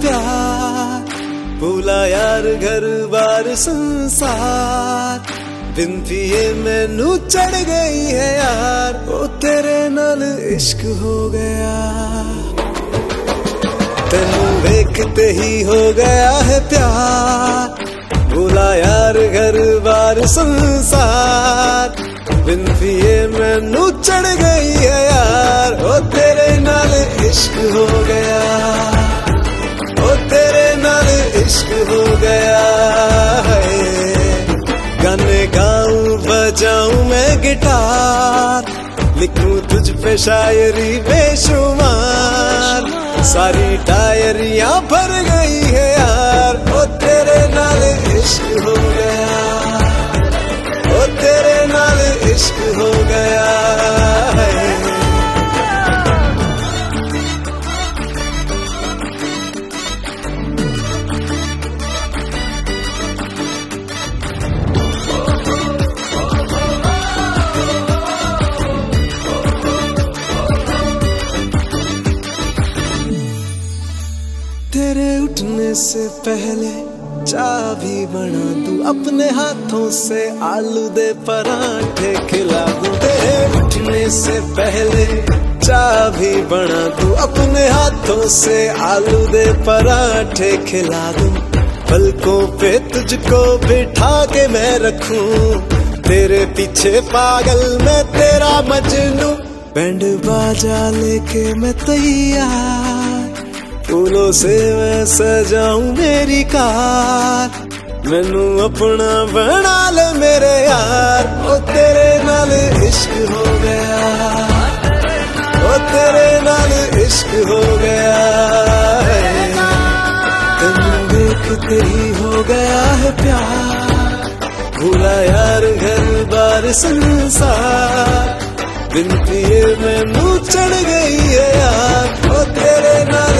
प्यार। भूला यार घर बार संसार। बिन मैनू चढ़ गई है यार। ओ तेरे नाल इश्क हो गया। तेनू देखते ही हो गया है प्यार। भूला यार घर बार संसार। बिन पिए मैनू चढ़ गई है यार। ओ तेरे इश्क हो गया। ओ तेरे नाल इश्क हो गया है। गाने गाऊं, बजाऊं मैं गिटार। लिखूं तुझ पे शायरी बेशुमार। सारी डायरियाँ भर गई है यार। ओ तेरे नाल इश्क हो तेरे उठने से पहले चा भी बना दूँ, अपने हाथों से आलू दे पराठे खिला दूँ। तेरे उठने से पहले चा भी बना दूँ, अपने हाथों से आलू दे पराठे खिला दूँ। पलकों पे तुझको बिठा के मैं रखूँ, तेरे पीछे पागल मैं तेरा मजनू। बैंड बाजा लेके मैं तैयार फूलों से मैं सजाऊं मेरी कार। मैनू अपना बना ले मेरे यार। ओ तेरे नाल इश्क हो गया। ओ तेरे नाल इश्क हो गया। तेनू देखते ही हो गया है प्यार। भूला यार घर बार संसार। बिन पिए मैनू चढ़ गई है यार। ओ तेरे नाल